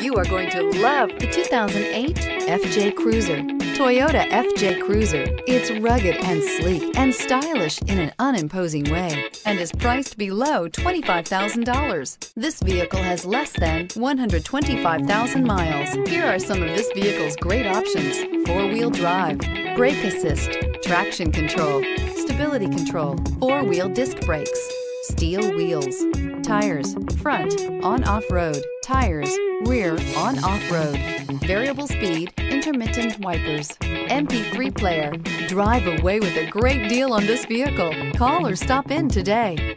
You are going to love the 2008 FJ Cruiser. Toyota FJ Cruiser. It's rugged and sleek and stylish in an unimposing way and is priced below $25,000. This vehicle has less than 125,000 miles. Here are some of this vehicle's great options. Four-wheel drive, brake assist, traction control, stability control, four-wheel disc brakes, steel wheels, tires, front, on-off road, tires, rear, on-off road, variable speed, intermittent wipers, MP3 player. Drive away with a great deal on this vehicle. Call or stop in today.